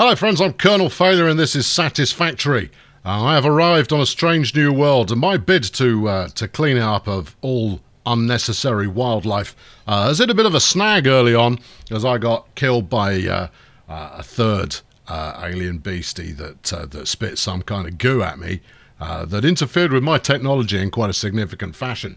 Hello, friends. I'm Colonel Failure, and this is Satisfactory. Uh, I have arrived on a strange new world, and my bid to uh, to clean it up of all unnecessary wildlife uh, has hit a bit of a snag early on, as I got killed by uh, uh, a third uh, alien beastie that that spit some kind of goo at me that interfered with my technology in quite a significant fashion.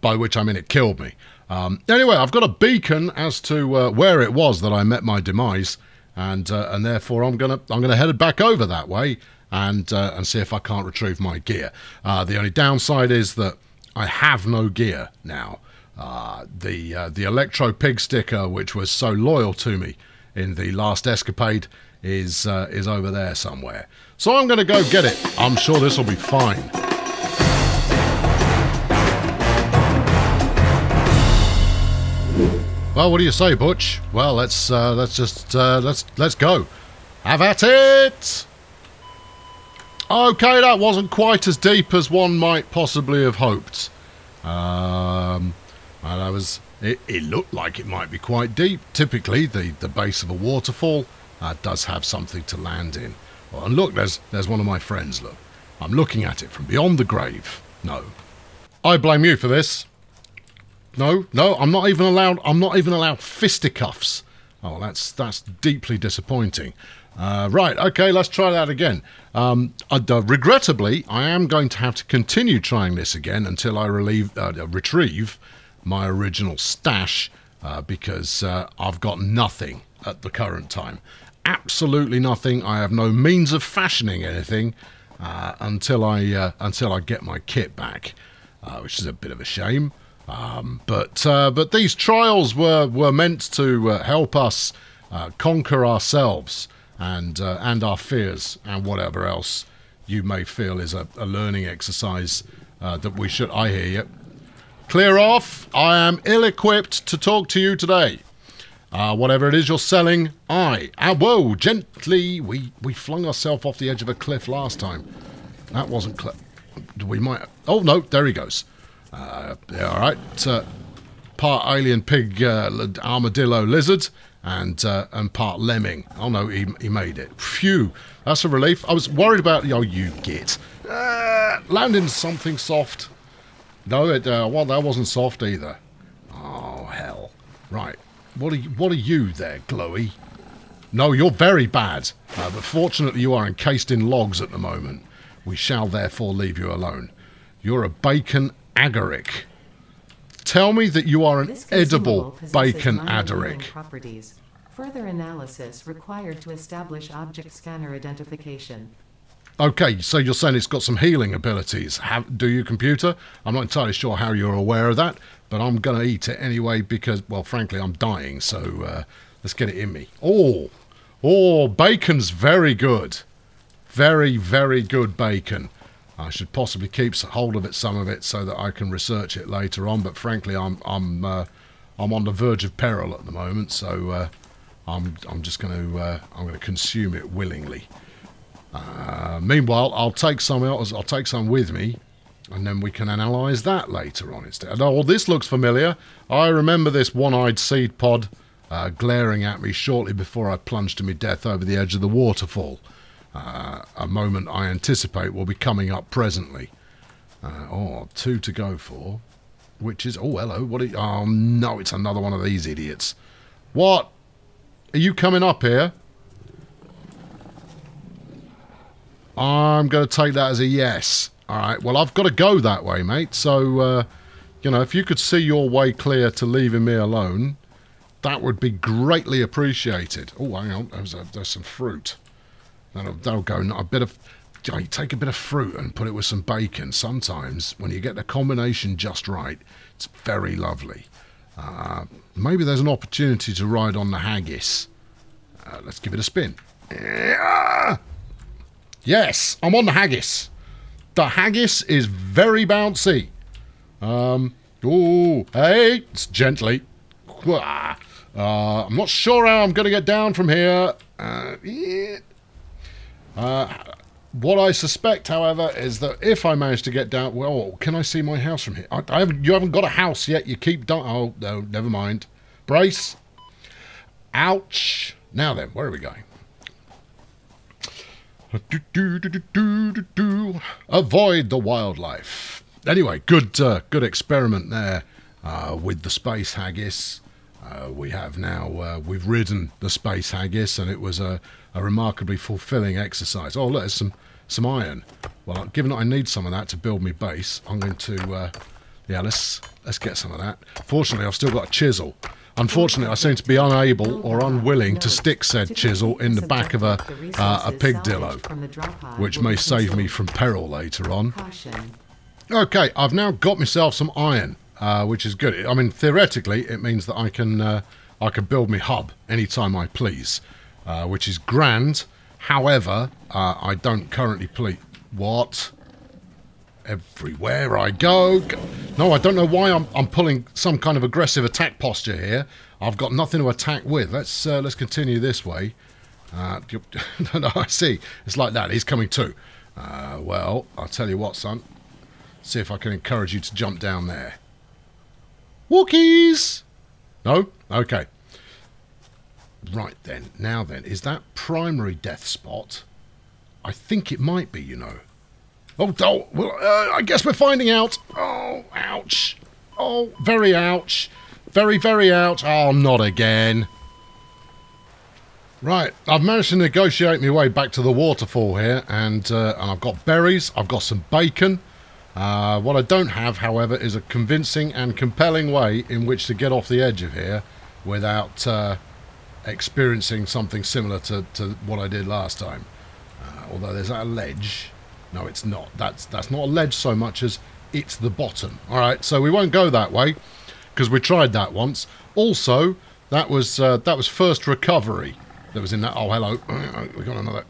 By which I mean it killed me. Um, anyway, I've got a beacon as to where it was that I met my demise and uh, and therefore I'm gonna I'm gonna head it back over that way and uh, and see if I can't retrieve my gear. Uh, the only downside is that I have no gear now. Uh, the uh, the Electro Pig sticker, which was so loyal to me in the last escapade, is uh, is over there somewhere. So I'm gonna go get it. I'm sure this will be fine. Well, what do you say, Butch? Well, let's uh, let's just uh, let's let's go. Have at it. Okay, that wasn't quite as deep as one might possibly have hoped. Um, well, that was. It, it looked like it might be quite deep. Typically, the the base of a waterfall uh, does have something to land in. Well, and look, there's there's one of my friends. Look, I'm looking at it from beyond the grave. No, I blame you for this. No, no, I'm not even allowed. I'm not even allowed fisticuffs. Oh, that's that's deeply disappointing. Uh, right, okay, let's try that again. Um, uh, regrettably, I am going to have to continue trying this again until I relieve, uh, retrieve my original stash uh, because uh, I've got nothing at the current time. Absolutely nothing. I have no means of fashioning anything uh, until I until I get my kit back, which is a bit of a shame. Um, but uh, but these trials were were meant to uh, help us uh, conquer ourselves and uh, and our fears and whatever else you may feel is a, a learning exercise uh, that we should. I hear you. Clear off. I am ill-equipped to talk to you today. Uh, whatever it is you're selling, I. Ah, whoa! Gently, we we flung ourselves off the edge of a cliff last time. That wasn't. Cl- we might. Oh no! There he goes. Uh, yeah, all right. Uh, part alien pig uh, armadillo lizard and uh, and part lemming. Oh no, he, he made it. Phew, that's a relief. I was worried about. Oh, you git. Uh, landing something soft. No, it uh, well that wasn't soft either. Oh hell. Right. What are you, what are you there, Glowy? No, you're very bad. Uh, but fortunately, you are encased in logs at the moment. We shall therefore leave you alone. You're a bacon agaric. Tell me that you are an edible bacon agaric. Properties. Further analysis required to establish object scanner identification. Okay, so you're saying it's got some healing abilities. Have, do you, computer? I'm not entirely sure how you're aware of that, but I'm going to eat it anyway because, well, frankly, I'm dying, so uh, let's get it in me. Oh, oh, bacon's very good. Very, very good bacon. I should possibly keep hold of it, some of it, so that I can research it later on. But frankly, I'm I'm uh, I'm on the verge of peril at the moment, so uh, I'm I'm just going to uh, I'm going to consume it willingly. Uh, meanwhile, I'll take some else. I'll take some with me, and then we can analyse that later on instead. Oh, this looks familiar. I remember this one-eyed seed pod uh, glaring at me shortly before I plunged to my death over the edge of the waterfall. Uh, a moment I anticipate will be coming up presently. Uh, oh, two to go for. Which is... Oh, hello. What are you, Oh, no, it's another one of these idiots. What? Are you coming up here? I'm going to take that as a yes. All right, well, I've got to go that way, mate. So, uh, you know, if you could see your way clear to leaving me alone, that would be greatly appreciated. Oh, hang on. There's, a, there's some fruit. That'll, that'll go. A bit of, you take a bit of fruit and put it with some bacon. Sometimes, when you get the combination just right, it's very lovely. Uh, maybe there's an opportunity to ride on the haggis. Uh, let's give it a spin. Yes, I'm on the haggis. The haggis is very bouncy. Um, oh, hey, it's gently. Uh, I'm not sure how I'm going to get down from here. Uh, yeah. Uh, what I suspect, however, is that if I manage to get down, well, can I see my house from here? I, I haven't. You haven't got a house yet. You keep. oh no, never mind. Brace. Ouch. Now then, where are we going? Do, do, do. Avoid the wildlife. Anyway, good uh, good experiment there uh, with the space haggis. Uh, we have now uh, we've ridden the space haggis, and it was a, a remarkably fulfilling exercise. Oh, look, there's some some iron. Well, given that I need some of that to build me base, I'm going to uh, yeah let's let's get some of that. Fortunately, I've still got a chisel. Unfortunately, I seem to be unable or unwilling to stick said chisel in the back of a uh, a pig dillo, which may save me from peril later on. Okay, I've now got myself some iron, uh, which is good. I mean, theoretically, it means that I can uh, I can build me hub anytime I please, uh, which is grand. However, uh, I don't currently ple What? Everywhere I go. No, I don't know why I'm, I'm pulling some kind of aggressive attack posture here. I've got nothing to attack with. Let's uh, let's continue this way. Uh, you- no, I see. It's like that. He's coming too. Uh, well, I'll tell you what, son. See if I can encourage you to jump down there. Walkies! No? Okay. Right then. Now then, is that primary death spot? I think it might be, you know. Oh, oh well, uh, I guess we're finding out. Oh, ouch. Oh, very ouch. Very, very ouch. Oh, not again. Right, I've managed to negotiate my way back to the waterfall here, and uh, and I've got berries, I've got some bacon. Uh, what I don't have, however, is a convincing and compelling way in which to get off the edge of here without uh, experiencing something similar to, to what I did last time. Uh, although there's that ledge. No, it's not. That's that's not a ledge so much as it's the bottom. All right, so we won't go that way because we tried that once. Also, that was uh, that was first recovery that was in that. Oh, hello. We got another.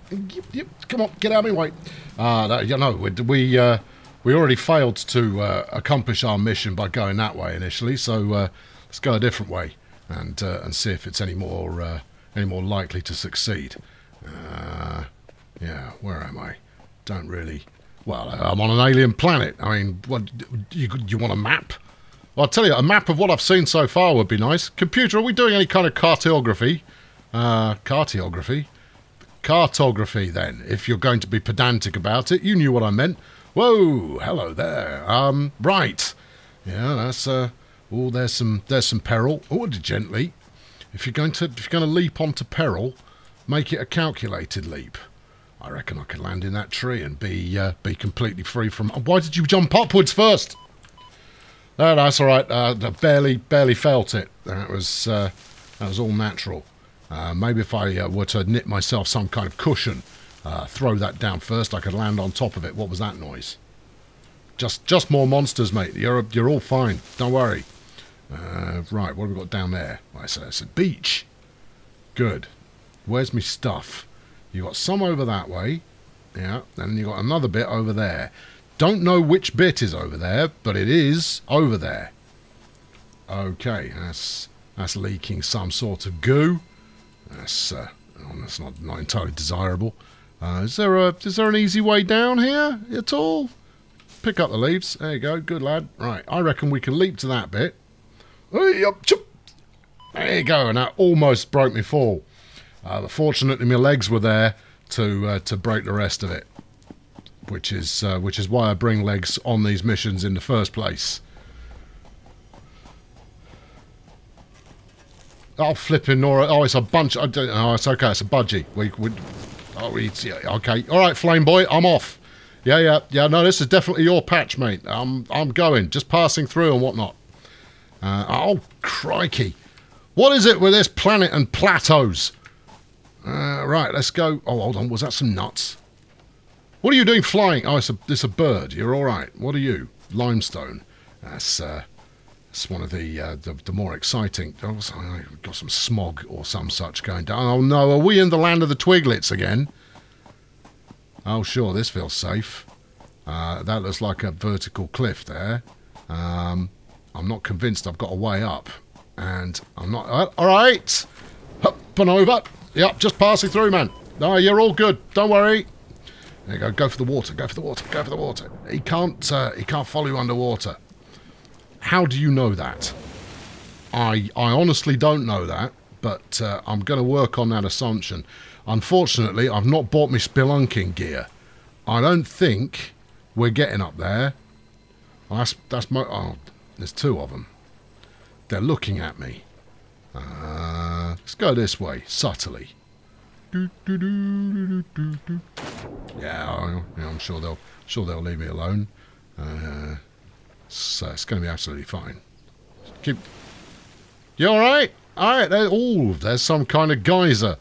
Come on, get out of my way. Uh, that, you know, we we, uh, we already failed to uh, accomplish our mission by going that way initially. So uh, let's go a different way and uh, and see if it's any more uh, any more likely to succeed. Uh, yeah, where am I? Don't really. Well, I'm on an alien planet. I mean, what you you want a map? Well, I'll tell you, a map of what I've seen so far would be nice. Computer, are we doing any kind of cartography? Uh, cartography? Cartography, then, if you're going to be pedantic about it. You knew what I meant. Whoa, hello there. Um, right. Yeah, that's, uh, oh, there's some, there's some peril. Oh, gently. If you're going to, if you're going to leap onto peril, make it a calculated leap. I reckon I could land in that tree and be, uh, be completely free from. Why did you jump upwards first? No, that's all right. Uh, I barely, barely felt it. That was, uh, that was all natural. Uh, maybe if I uh, were to knit myself some kind of cushion, uh, throw that down first, I could land on top of it. What was that noise? Just, just more monsters, mate. You're, you're all fine. Don't worry. Uh, right, what have we got down there? I said, it's a beach. Good. Where's my stuff? You got some over that way. Yeah, and you got another bit over there. Don't know which bit is over there, but it is over there. Okay, that's that's leaking some sort of goo. That's uh, oh, that's not not entirely desirable. Uh, is there a is there an easy way down here at all? Pick up the leaves. There you go. Good lad. Right, I reckon we can leap to that bit. There you go, and that almost broke me fall. Uh, but fortunately, my legs were there to uh, to break the rest of it, which is uh, which is why I bring legs on these missions in the first place. Oh, flipping Nora! Oh, it's a bunch. I don't, oh, it's okay. It's a budgie. We would. Oh, it's okay. All right, Flame Boy, I'm off. Yeah, yeah, yeah. No, this is definitely your patch, mate. I'm I'm going, just passing through and whatnot. Uh, oh, crikey! What is it with this planet and plateaus? Uh, right, let's go. Oh, hold on. Was that some nuts? What are you doing flying? Oh, it's a, it's a bird. You're all right. What are you? Limestone. That's, uh, that's one of the, uh, the, the more exciting. Oh, so- I've got some smog or some such going down. Oh, no. Are we in the land of the Twiglets again? Oh, sure. This feels safe. Uh, that looks like a vertical cliff there. Um, I'm not convinced I've got a way up. And I'm not... Uh, all right. Up and over. Yep, just passing through, man. No, you're all good. Don't worry. There you go. Go for the water. Go for the water. Go for the water. He can't. Uh, he can't follow you underwater. How do you know that? I I honestly don't know that, but uh, I'm going to work on that assumption. Unfortunately, I've not bought me spelunking gear. I don't think we're getting up there. Well, that's that's my. Oh, there's two of them. They're looking at me. Uh, let's go this way, subtly. Yeah, I- I'm sure they'll sure they'll leave me alone. Uh, so it's going to be absolutely fine. Keep. You all right? All right. Oh, there's some kind of geyser.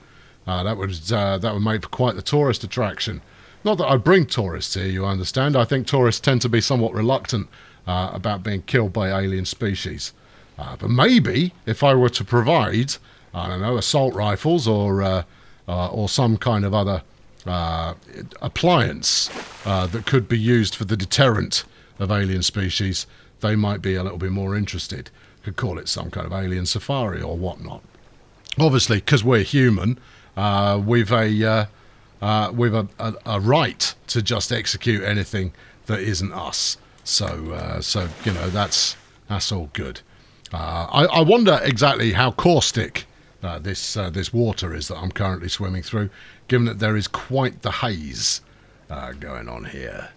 Uh, that would uh, that would make for quite the tourist attraction. Not that I bring tourists here, you understand. I think tourists tend to be somewhat reluctant uh, about being killed by alien species. Uh, but maybe if I were to provide, I don't know, assault rifles or uh, uh, or some kind of other uh, appliance that could be used for the deterrent of alien species, they might be a little bit more interested. Could call it some kind of alien safari or whatnot. Obviously, because we're human, uh, we've a uh, uh, we've a, a, a right to just execute anything that isn't us. So uh, so you know that's that's all good. Uh, I, I wonder exactly how caustic uh, this uh, this water is that I'm currently swimming through, given that there is quite the haze uh, going on here.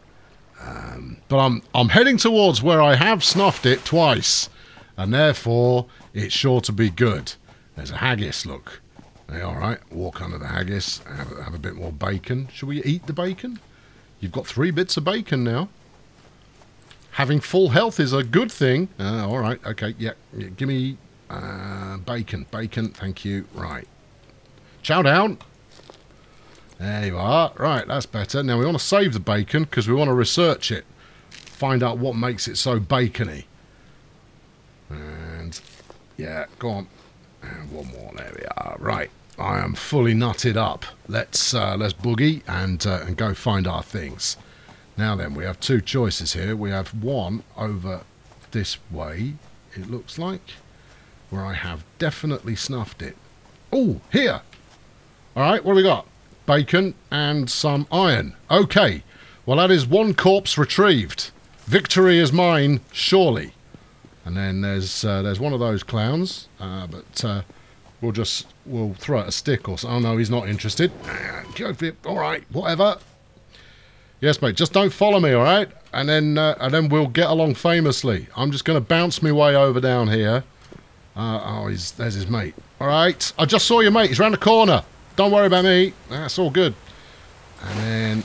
Um, but I'm I'm heading towards where I have snuffed it twice, and therefore it's sure to be good. There's a haggis. Look, hey, all right. Walk under the haggis. Have, have a bit more bacon. Shall we eat the bacon? You've got three bits of bacon now. Having full health is a good thing. Uh, all right. Okay. Yeah. yeah, Give me uh, bacon. Bacon. Thank you. Right. Chow down. There you are. Right. That's better. Now we want to save the bacon because we want to research it. Find out what makes it so bacony. And yeah, go on. And one more. There we are. Right. I am fully nutted up. Let's uh, let's boogie and uh, and go find our things. Now then, we have two choices here. We have one over this way. It looks like where I have definitely snuffed it. Oh, here. All right. What do we got? Bacon and some iron. Okay. Well, that is one corpse retrieved. Victory is mine, surely. And then there's uh, there's one of those clowns, uh, but uh, we'll just we'll throw it a stick or so. Oh no, he's not interested. It. All right, whatever. Yes, mate. Just don't follow me, all right? And then uh, and then we'll get along famously. I'm just going to bounce my way over down here. Uh, oh, he's there's his mate. All right, I just saw your mate. He's round the corner. Don't worry about me. That's all good. And then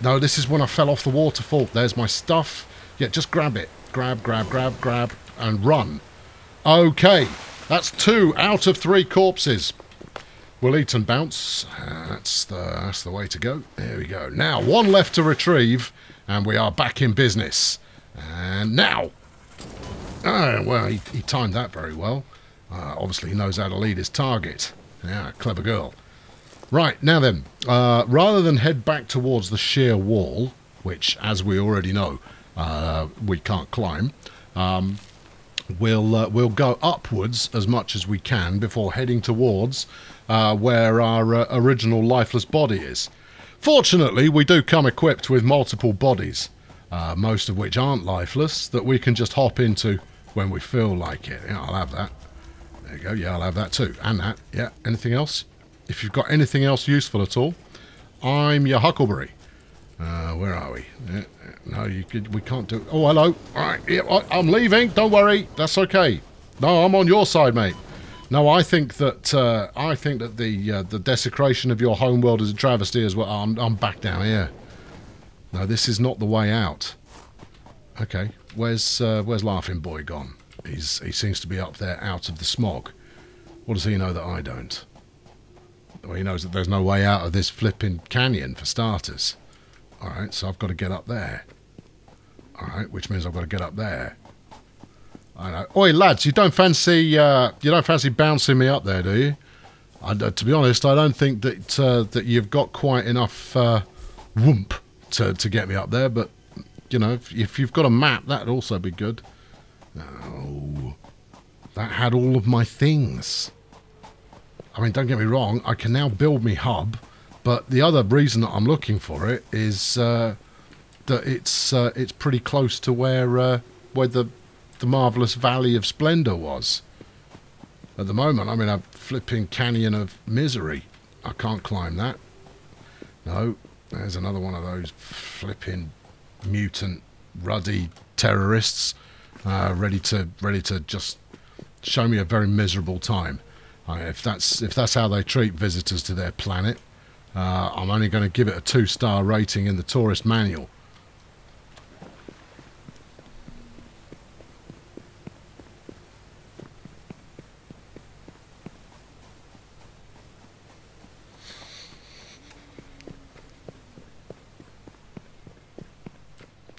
no, this is when I fell off the waterfall. There's my stuff. Yeah, just grab it. Grab, grab, grab, grab, and run. Okay, that's two out of three corpses. We'll eat and bounce. That's the that's the way to go. There we go. Now one left to retrieve, and we are back in business. And now, oh well, he, he timed that very well. Uh, obviously, he knows how to lead his target. Yeah, clever girl. Right, now then, uh, rather than head back towards the sheer wall, which, as we already know, uh, we can't climb, um, we'll, uh, we'll go upwards as much as we can before heading towards uh, where our uh, original lifeless body is. Fortunately, we do come equipped with multiple bodies, uh, most of which aren't lifeless, that we can just hop into when we feel like it. Yeah, I'll have that. There you go. Yeah, I'll have that too. And that. Yeah. Anything else? If you've got anything else useful at all, I'm your Huckleberry. Uh, where are we? Yeah, yeah, no, you could, we can't do. Oh, hello. All right. Yeah, I, I'm leaving. Don't worry. That's okay. No, I'm on your side, mate. No, I think that uh, I think that the uh, the desecration of your homeworld is a travesty as well. I'm, I'm back down here. No, this is not the way out. Okay, where's uh, where's Laughing Boy gone? He's he seems to be up there out of the smog. What does he know that I don't? Well, he knows that there's no way out of this flipping canyon for starters. All right, so I've got to get up there. All right, which means I've got to get up there. I know. Oi, lads, you don't fancy uh, you don't fancy bouncing me up there, do you? Uh, to be honest, I don't think that uh, that you've got quite enough uh, whoomp to to get me up there. But you know, if, if you've got a map, that'd also be good. Oh, that had all of my things. I mean, don't get me wrong, I can now build me hub, but the other reason that I'm looking for it is uh, that it's uh, it's pretty close to where uh, where the the marvelous Valley of Splendor was. At the moment, I'm in a flipping canyon of misery. I can't climb that. No, there's another one of those flipping mutant, ruddy terrorists, uh, ready to ready to just show me a very miserable time. If that's if that's how they treat visitors to their planet, uh, I'm only going to give it a two-star rating in the tourist manual.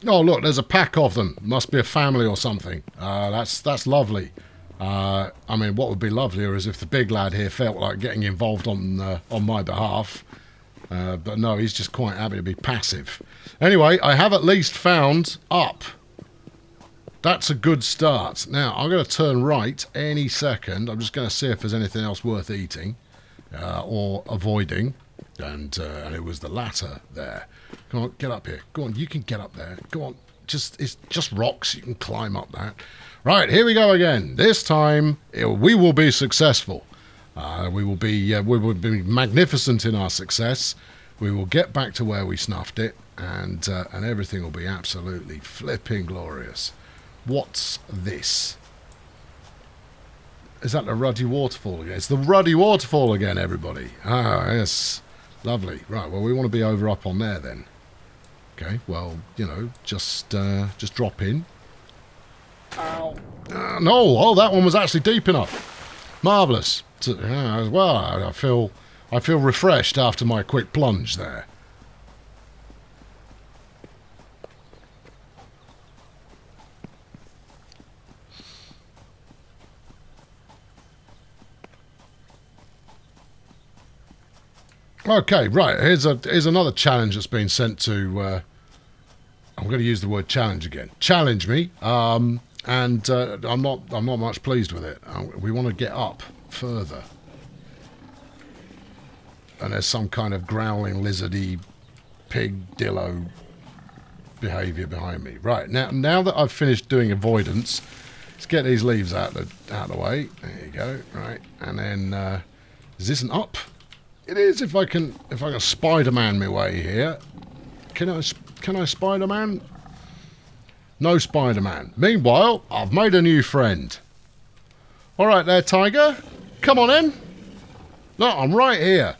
Oh look, there's a pack of them. Must be a family or something. Uh, that's that's lovely. Uh, I mean, what would be lovelier is if the big lad here felt like getting involved on uh, on my behalf. Uh, but no, he's just quite happy to be passive. Anyway, I have at least found up. That's a good start. Now, I'm going to turn right any second. I'm just going to see if there's anything else worth eating uh, or avoiding. And, uh, and it was the latter there. Come on, get up here. Go on, you can get up there. Go on. Just It's just rocks. You can climb up that. Right, here we go again. This time, it, we will be successful. Uh, we will be uh, we will be magnificent in our success. We will get back to where we snuffed it, and uh, and everything will be absolutely flipping glorious. What's this? Is that the ruddy waterfall again? It's the ruddy waterfall again, everybody. Ah, yes, lovely. Right, well, we want to be over up on there then. Okay, well, you know, just uh, just drop in. Ow. Uh, no, oh, that one was actually deep enough. Marvellous to, well. I feel I feel refreshed after my quick plunge there. Okay, right. Here's a here's another challenge that's been sent to. Uh, I'm going to use the word challenge again. Challenge me, um, and uh, I'm not I'm not much pleased with it. Uh, we want to get up further. And there's some kind of growling, lizardy, pig, dillo behaviour behind me. Right, now now that I've finished doing avoidance, let's get these leaves out of the, out of the way. There you go. Right, and then, uh, is this an up? It is, if I can, if I can Spider-Man my way here. Can I, can I Spider-Man? No Spider-Man. Meanwhile, I've made a new friend. All right there, Tiger. Come on in. No, I'm right here.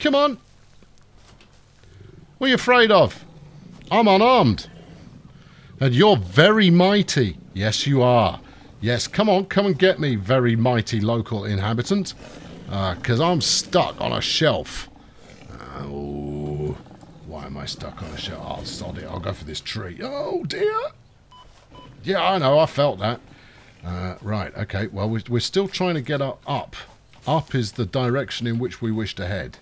Come on. What are you afraid of? I'm unarmed. And you're very mighty. Yes, you are. Yes, come on, come and get me, very mighty local inhabitant. Because uh, I'm stuck on a shelf. Oh, why am I stuck on a shelf? Oh, sod it, I'll go for this tree. Oh, dear. Yeah, I know, I felt that. Uh, right, okay, well, we're, we're still trying to get up. Up is the direction in which we wish to head.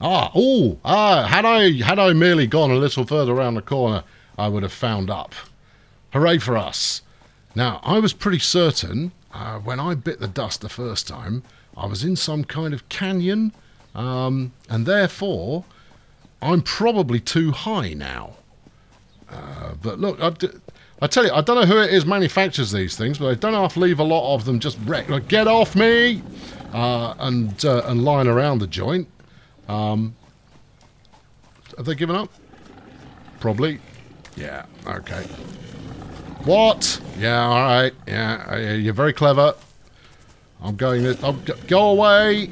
Ah, oh, ah, had I, had I merely gone a little further around the corner, I would have found up. Hooray for us. Now, I was pretty certain, uh, when I bit the dust the first time, I was in some kind of canyon, um, and therefore, I'm probably too high now. Uh, but look, I, tell you, I don't know who it is manufactures these things, but they don't have to leave a lot of them just wreck. Like, get off me! Uh, and uh, and lying around the joint. Um, have they given up? Probably. Yeah. Okay. What? Yeah. All right. Yeah. You're very clever. I'm going. To, I'll go away.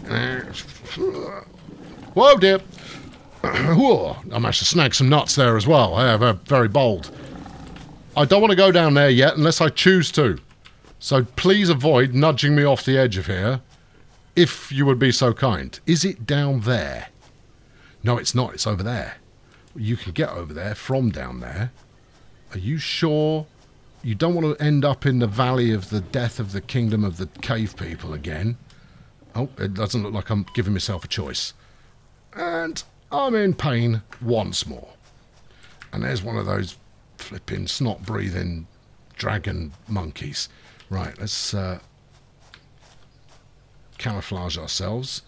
Whoa, dear. I managed to snag some nuts there as well. Yeah, very bold. I don't want to go down there yet unless I choose to. So please avoid nudging me off the edge of here, if you would be so kind. Is it down there? No, it's not. It's over there. You can get over there from down there. Are you sure you don't want to end up in the valley of the death of the kingdom of the cave people again? Oh, it doesn't look like I'm giving myself a choice. And I'm in pain once more. And there's one of those flipping snot breathing dragon monkeys. Right, let's uh, camouflage ourselves.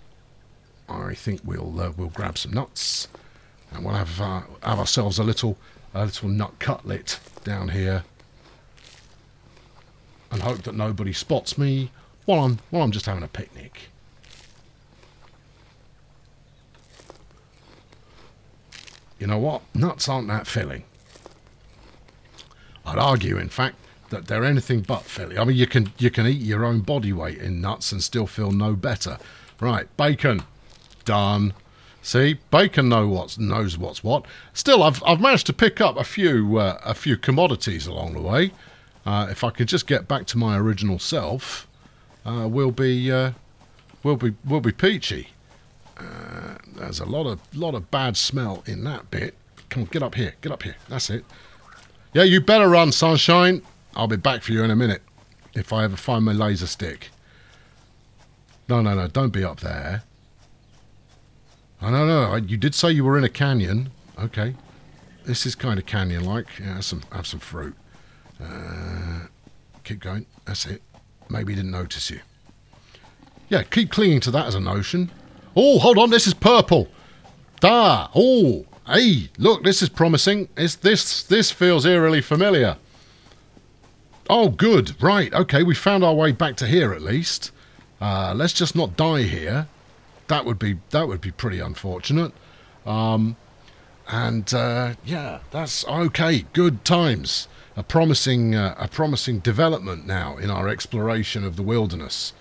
I think we'll uh, we'll grab some nuts, and we'll have uh, have ourselves a little a little nut cutlet down here, and hope that nobody spots me while I'm while I'm just having a picnic. You know what? Nuts aren't that filling. I'd argue, in fact, that they're anything but filling. I mean, you can you can eat your own body weight in nuts and still feel no better. Right, bacon, done. See, bacon know what's knows what's what. Still, I've I've managed to pick up a few uh, a few commodities along the way. Uh, if I could just get back to my original self, uh, we'll be uh, we'll be we'll be peachy. Uh, there's a lot of lot of bad smell in that bit. Come on, get up here, get up here. That's it. Yeah, you better run, sunshine. I'll be back for you in a minute if I ever find my laser stick. No, no, no, don't be up there. I don't know. You did say you were in a canyon. Okay. This is kind of canyon-like. Yeah, have some, have some fruit. Uh, keep going. That's it. Maybe he didn't notice you. Yeah, keep clinging to that as a notion. Oh, hold on. This is purple. Da. Oh, hey, look. This is promising. Is this this feels eerily familiar. Oh, good. Right. Okay, we found our way back to here at least. Uh, let's just not die here that would be that would be pretty unfortunate. Um, and uh, yeah, that's okay. Good times. A promising uh, a promising development now in our exploration of the wilderness.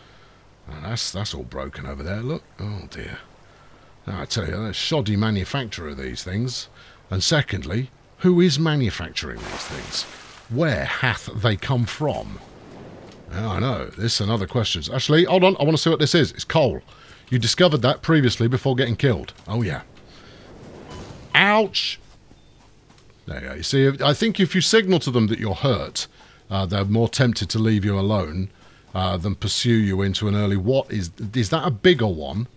That's that's all broken over there. Look, oh dear. I tell you, a shoddy manufacturer, of these things. And secondly, who is manufacturing these things? Where hath they come from? I know. This and other questions. Actually, hold on. I want to see what this is. It's coal. You discovered that previously before getting killed. Oh, yeah. Ouch! There you go. You see, I think if you signal to them that you're hurt, uh, they're more tempted to leave you alone uh, than pursue you into an early... What is... Is that a bigger one?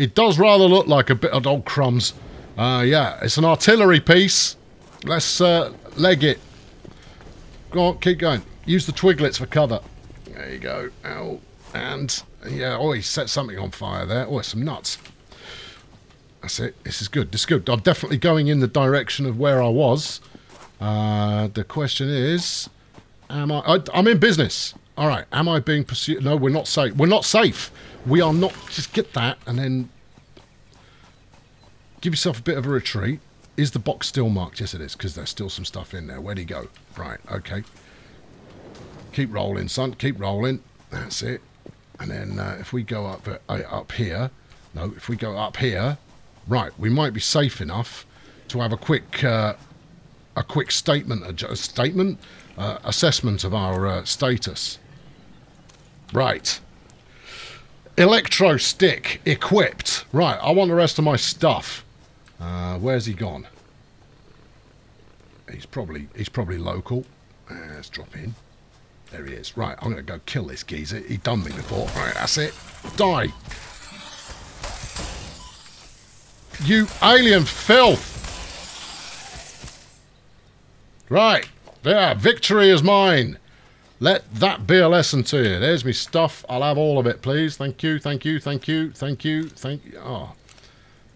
It does rather look like a bit of old crumbs. Uh, yeah, it's an artillery piece. Let's uh, leg it. Go on, keep going. Use the twiglets for cover. There you go. Ow. And yeah, oh, he set something on fire there. Oh, some nuts. That's it. This is good. This is good. I'm definitely going in the direction of where I was. Uh, the question is, am I, I? I'm in business. All right. Am I being pursued? No, we're not safe. We're not safe. We are not. Just get that and then give yourself a bit of a retreat. Is the box still marked? Yes, it is, because there's still some stuff in there. Where'd he go? Right. Okay. Keep rolling, son. Keep rolling. That's it. And then uh, if we go up uh, up here, no, if we go up here, right, we might be safe enough to have a quick uh, a quick statement, a, statement uh, assessment of our uh, status. Right. Electro stick equipped. Right, I want the rest of my stuff. Uh, where's he gone? He's probably he's probably local. let's drop in. There he is. Right, I'm going to go kill this geezer. He done me before. Right, that's it. Die. You alien filth. Right. There. Victory is mine. Let that be a lesson to you. There's me stuff. I'll have all of it, please. Thank you, thank you, thank you, thank you, thank you. Oh,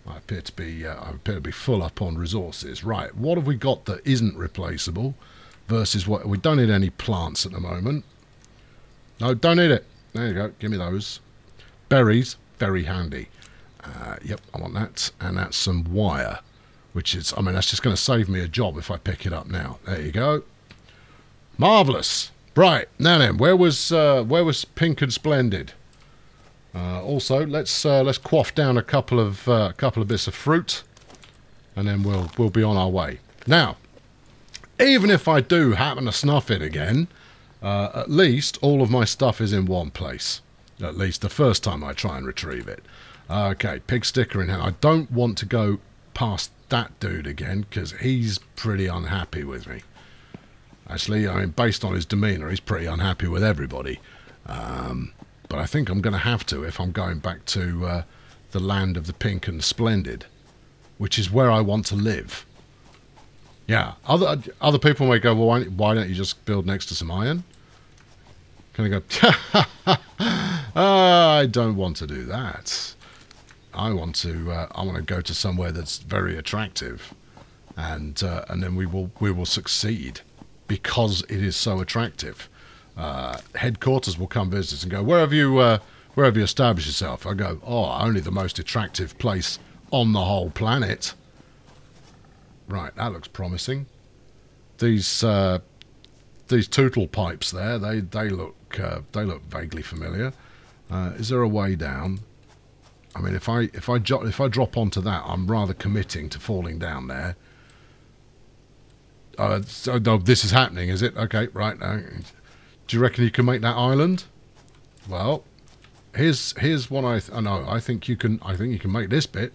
I appear to be, uh, I appear to be full up on resources. Right, what have we got that isn't replaceable? versus what we don't need any plants at the moment. No, don't need it. There you go. Give me those. Berries, very handy. Uh, yep, I want that. And that's some wire, which is, I mean, that's just going to save me a job if I pick it up now. There you go. Marvellous. Right, now then, where was uh, where was Pink and Splendid? Uh, also, let's uh, let's quaff down a couple of uh, couple of bits of fruit, and then we'll we'll be on our way. Now, even if I do happen to snuff it again, uh, at least all of my stuff is in one place. At least the first time I try and retrieve it. Okay, pig sticker in hand. I don't want to go past that dude again because he's pretty unhappy with me. Actually, I mean, based on his demeanour, he's pretty unhappy with everybody. Um, but I think I'm going to have to if I'm going back to uh, the land of the pink and splendid, which is where I want to live. Yeah. Other other people may go, well, why, why don't you just build next to some iron? Can I go? I don't want to do that. I want to. Uh, I want to go to somewhere that's very attractive, and uh, and then we will we will succeed because it is so attractive. Uh, headquarters will come visit us and go, where have you uh, where have you established yourself? I go, oh, only the most attractive place on the whole planet. right, that looks promising. These uh, these tootle pipes there, they they look uh, they look vaguely familiar. Uh, is there a way down? I mean, if I if I if I drop onto that, I'm rather committing to falling down there. Uh, so this is happening, is it? Okay, right. Uh, do you reckon you can make that island? Well, here's here's one I th- oh, I think you can I think you can make this bit.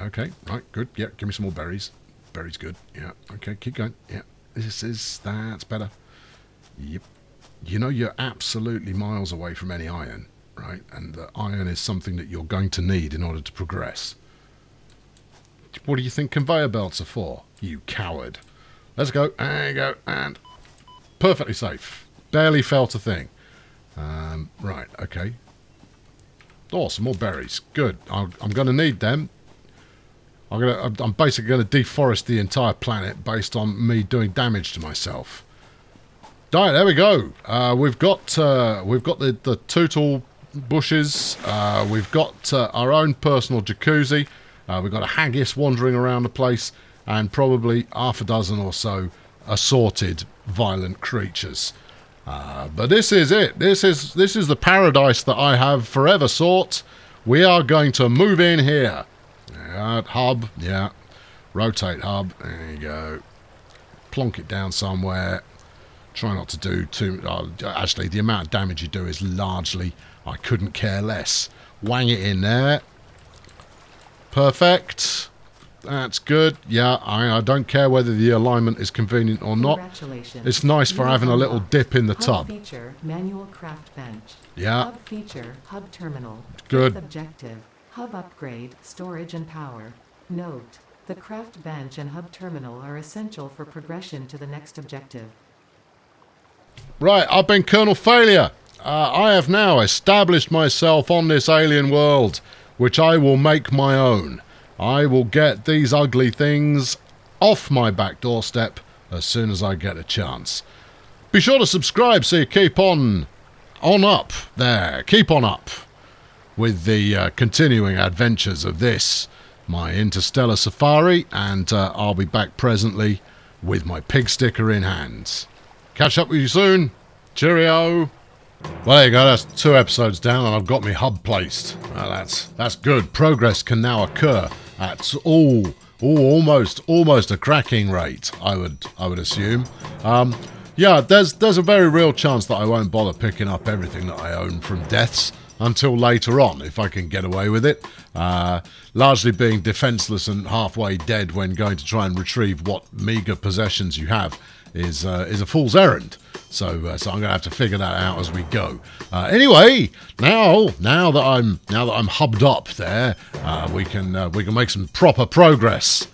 Okay, right, good. Yeah, give me some more berries. Berries good. Yeah. Okay, keep going. Yeah. This is that's better. Yep. You know you're absolutely miles away from any iron, right? And the iron is something that you're going to need in order to progress. What do you think conveyor belts are for? You coward. Let's go. There you go. And perfectly safe. Barely felt a thing. Um, right, okay. Oh, some more berries. Good. I'm, I'm going to need them. I'm gonna. I'm- I'm basically going to deforest the entire planet based on me doing damage to myself. Right, there we go. Uh, we've got uh, we've got the the tootle bushes. Uh, we've got uh, our own personal jacuzzi. Uh, we've got a haggis wandering around the place, and probably half a dozen or so assorted violent creatures. Uh, but this is it. This is this is the paradise that I have forever sought. We are going to move in here. Yeah, hub. Yeah, rotate hub. There you go. Plonk it down somewhere. Try not to do too. Uh, actually, the amount of damage you do is largely. I couldn't care less. Wang it in there. Perfect. That's good. Yeah, I, I don't care whether the alignment is convenient or not. It's nice for having a little dip in the tub. feature, manual craft bench. Yeah. Hub feature, hub terminal. Good. Objective, hub upgrade, storage and power. Note, the craft bench and hub terminal are essential for progression to the next objective. Right, I've been Colonel Failure. Uh, I have now established myself on this alien world, which I will make my own. I will get these ugly things off my back doorstep as soon as I get a chance. Be sure to subscribe so you keep on, on up there. Keep on up with the uh, continuing adventures of this, my interstellar safari, and uh, I'll be back presently with my pig sticker in hand. Catch up with you soon. Cheerio. Well, there you go. That's two episodes down, and I've got my hub placed. Well, that's that's good. Progress can now occur at all, all almost almost a cracking rate. I would I would assume. Um, yeah, there's there's a very real chance that I won't bother picking up everything that I own from deaths until later on, if I can get away with it. Uh, largely being defenseless and halfway dead when going to try and retrieve what meager possessions you have is uh, is a fool's errand. So uh, so I'm going to have to figure that out as we go. Uh, anyway, now now that I'm now that I'm hubbed up there, uh, we can uh, we can make some proper progress.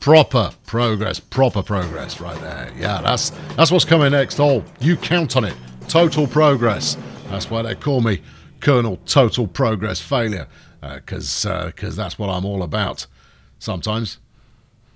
Proper progress, proper progress, right there. Yeah, that's that's what's coming next. Oh, you count on it. Total progress. That's why they call me Colonel Total Progress Failure, because because that's what I'm all about. Sometimes